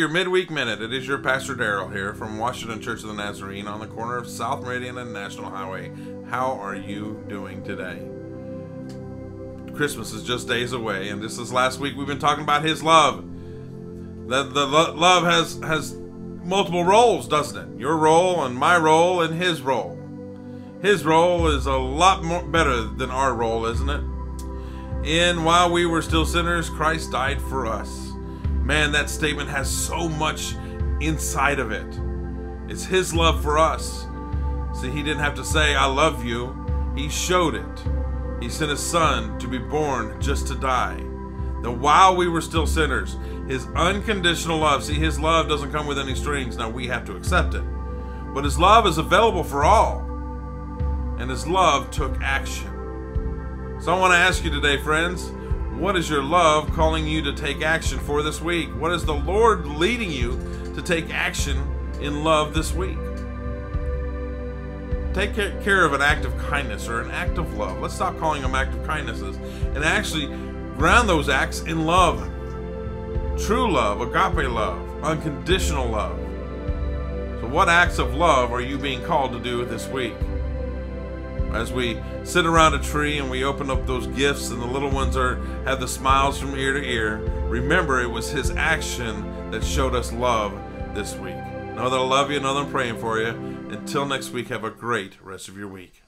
your midweek minute. It is your Pastor Daryl here from Washington Church of the Nazarene on the corner of South Meridian and National Highway. How are you doing today? Christmas is just days away, and this is last week we've been talking about His love. That the lo- love has has multiple roles, doesn't it? Your role and my role and His role. His role is a lot more better than our role, isn't it? In while we were still sinners, Christ died for us. Man, that statement has so much inside of it. It's His love for us. See, He didn't have to say, I love you. He showed it. He sent His Son to be born just to die. That while we were still sinners, His unconditional love, see, His love doesn't come with any strings. Now we have to accept it. But His love is available for all. And His love took action. So I want to ask you today, friends, what is your love calling you to take action for this week? What is the Lord leading you to take action in love this week? Take care of an act of kindness or an act of love. Let's stop calling them act of kindnesses and actually ground those acts in love. True love, agape love, unconditional love. So, what acts of love are you being called to do this week? As we sit around a tree and we open up those gifts and the little ones are have the smiles from ear to ear remember it was his action that showed us love this week. Know that i love you know that i'm praying for you. Until next week have a great rest of your week